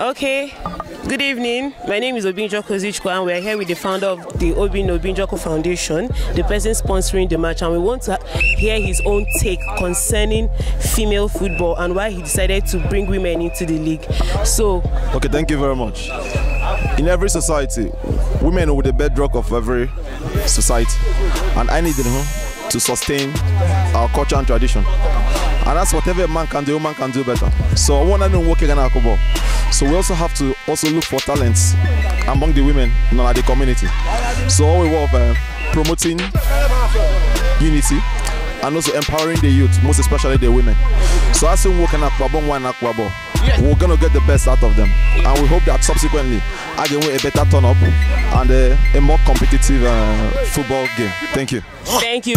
Okay, good evening. My name is Obinjoko Zichko and we are here with the founder of the Obinna Obi-Njoku Foundation, the person sponsoring the match, and we want to hear his own take concerning female football and why he decided to bring women into the league. So, Okay, thank you very much. In every society, women are the bedrock of every society, and I need them to sustain our culture and tradition. And that's whatever a man can do, a woman can do better. So I want to know working in. So we also have to also look for talents among the women in the community. So all we want uh, promoting unity and also empowering the youth, most especially the women. So as we work in Akwabon, one Akwabo, we're gonna get the best out of them, and we hope that subsequently, I can win a better turn up and uh, a more competitive uh, football game. Thank you. thank you.